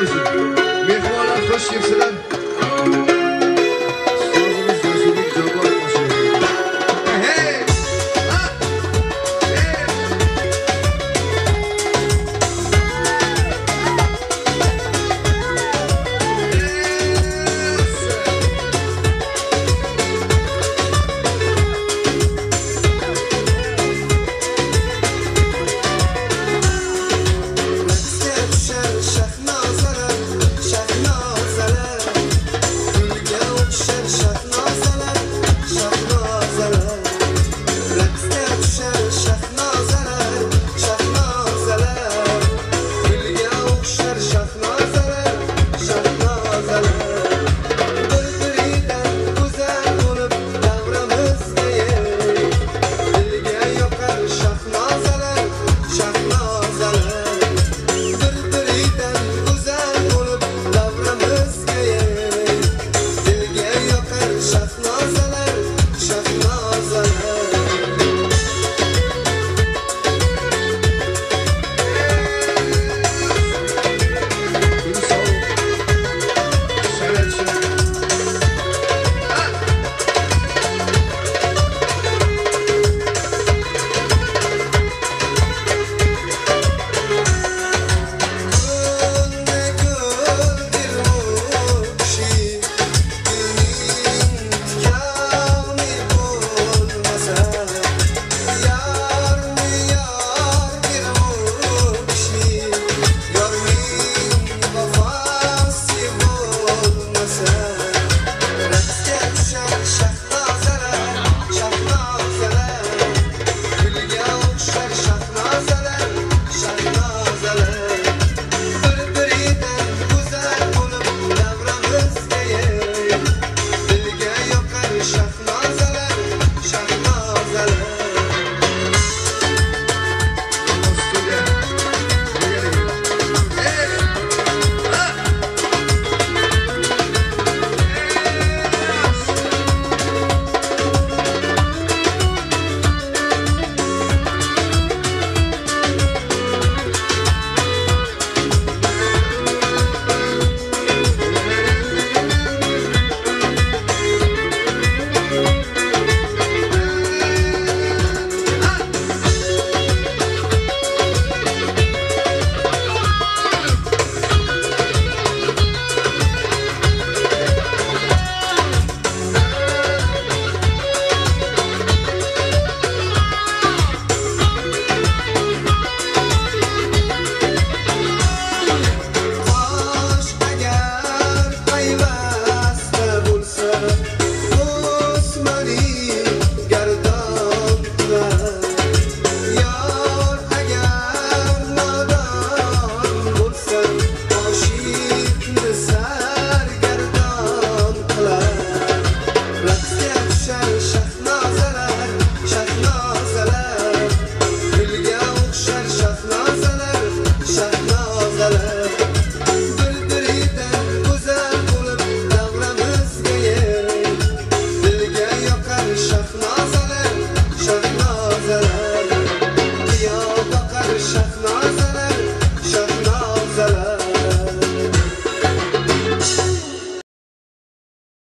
bo'lsin mehmonlar xush kelsinlar answer